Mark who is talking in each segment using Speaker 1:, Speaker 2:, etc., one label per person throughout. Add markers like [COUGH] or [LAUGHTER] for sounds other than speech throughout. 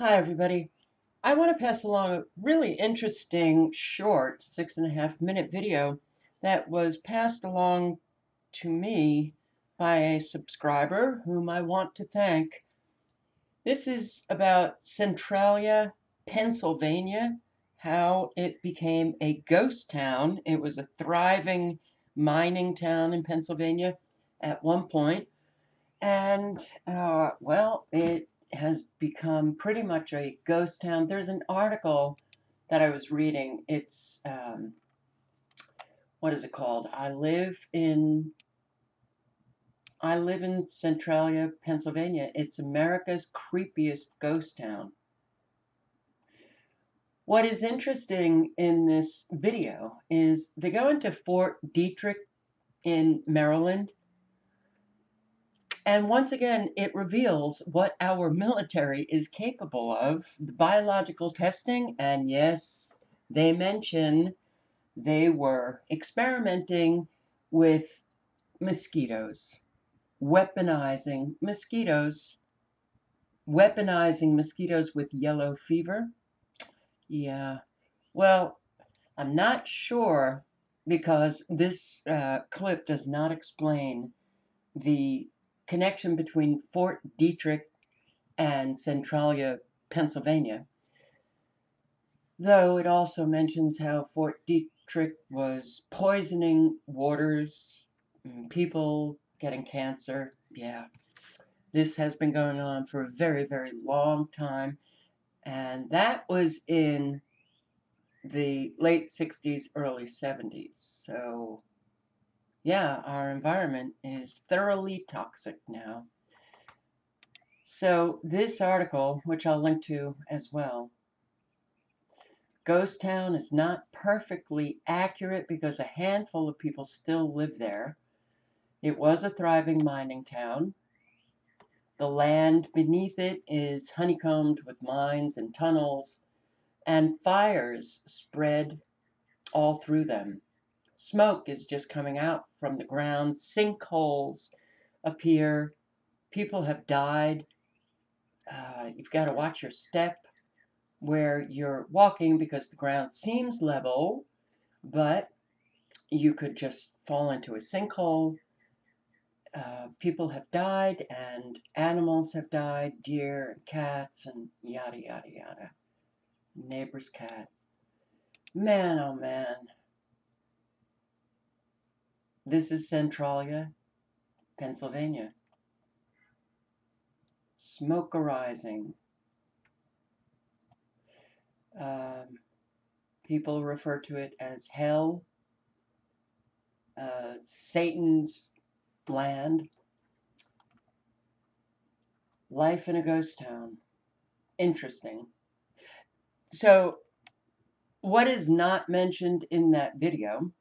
Speaker 1: Hi, everybody. I want to pass along a really interesting, short, six and a half minute video that was passed along to me by a subscriber whom I want to thank. This is about Centralia, Pennsylvania, how it became a ghost town. It was a thriving mining town in Pennsylvania at one point, and uh, well, it become pretty much a ghost town. There's an article that I was reading. It's um, what is it called? I live in I live in Centralia, Pennsylvania. It's America's creepiest ghost town. What is interesting in this video is they go into Fort Detrick in Maryland and once again, it reveals what our military is capable of the biological testing. And yes, they mention they were experimenting with mosquitoes, weaponizing mosquitoes, weaponizing mosquitoes with yellow fever. Yeah, well, I'm not sure because this uh, clip does not explain the connection between Fort Detrick and Centralia, Pennsylvania. Though it also mentions how Fort Detrick was poisoning waters, mm, people getting cancer. Yeah, this has been going on for a very, very long time. And that was in the late 60s, early 70s. So yeah, our environment is thoroughly toxic now. So this article, which I'll link to as well, Ghost Town is not perfectly accurate because a handful of people still live there. It was a thriving mining town. The land beneath it is honeycombed with mines and tunnels, and fires spread all through them. Smoke is just coming out from the ground. Sinkholes appear. People have died. Uh, you've got to watch your step where you're walking because the ground seems level, but you could just fall into a sinkhole. Uh, people have died and animals have died, deer and cats and yada, yada, yada. Neighbor's cat. Man, oh man. This is Centralia, Pennsylvania. Smoke arising. Um, people refer to it as hell, uh, Satan's land, life in a ghost town. Interesting. So, what is not mentioned in that video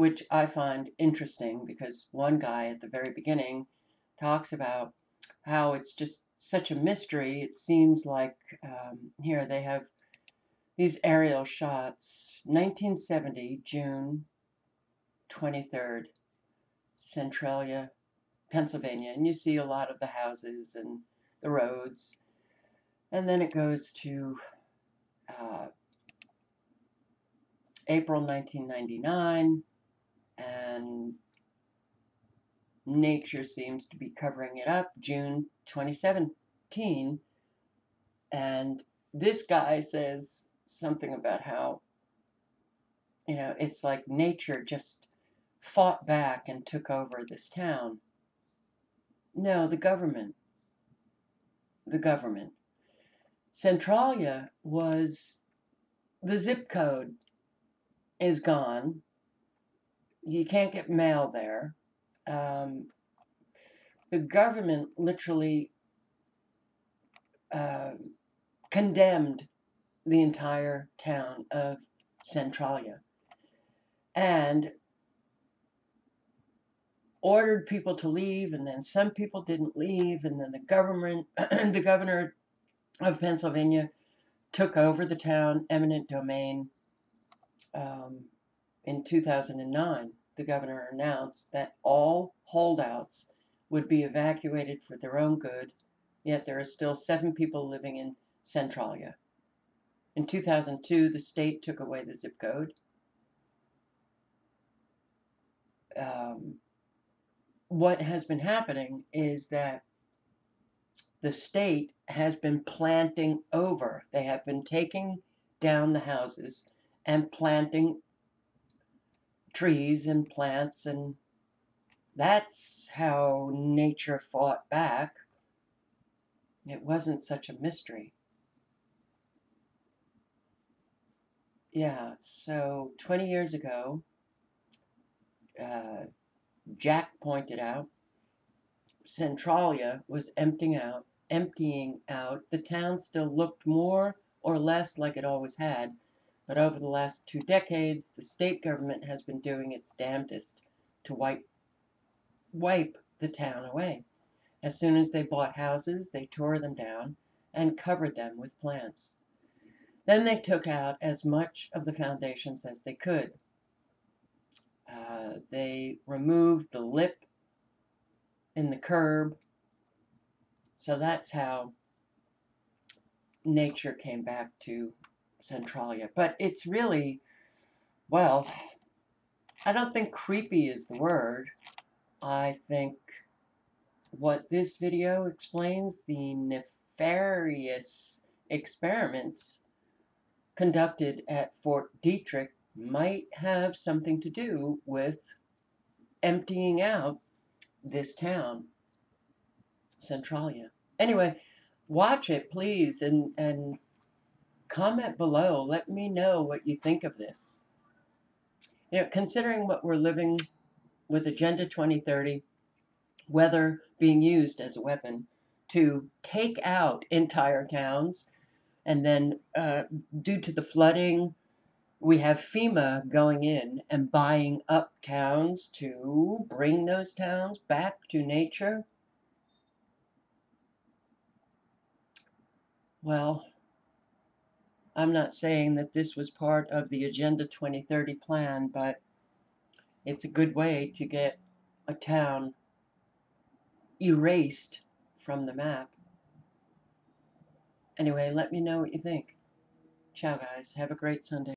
Speaker 1: which I find interesting because one guy at the very beginning talks about how it's just such a mystery. It seems like um, here they have these aerial shots 1970, June 23rd, Centralia, Pennsylvania. And you see a lot of the houses and the roads. And then it goes to uh, April 1999 and nature seems to be covering it up. June 2017, and this guy says something about how, you know, it's like nature just fought back and took over this town. No, the government. The government. Centralia was the zip code is gone you can't get mail there. Um, the government literally uh, condemned the entire town of Centralia and ordered people to leave and then some people didn't leave and then the government [CLEARS THROAT] the governor of Pennsylvania took over the town eminent domain um, in 2009, the governor announced that all holdouts would be evacuated for their own good yet there are still seven people living in Centralia. In 2002, the state took away the zip code. Um, what has been happening is that the state has been planting over. They have been taking down the houses and planting trees and plants, and that's how nature fought back. It wasn't such a mystery. Yeah, so 20 years ago, uh, Jack pointed out, Centralia was emptying out, emptying out. The town still looked more or less like it always had, but over the last two decades, the state government has been doing its damnedest to wipe wipe the town away. As soon as they bought houses, they tore them down and covered them with plants. Then they took out as much of the foundations as they could. Uh, they removed the lip in the curb. So that's how nature came back to Centralia. But it's really, well, I don't think creepy is the word. I think what this video explains the nefarious experiments conducted at Fort Detrick might have something to do with emptying out this town, Centralia. Anyway, watch it, please, and, and comment below. Let me know what you think of this. You know, considering what we're living with Agenda 2030, weather being used as a weapon to take out entire towns, and then uh, due to the flooding, we have FEMA going in and buying up towns to bring those towns back to nature. Well, I'm not saying that this was part of the Agenda 2030 plan, but it's a good way to get a town erased from the map. Anyway, let me know what you think. Ciao, guys. Have a great Sunday.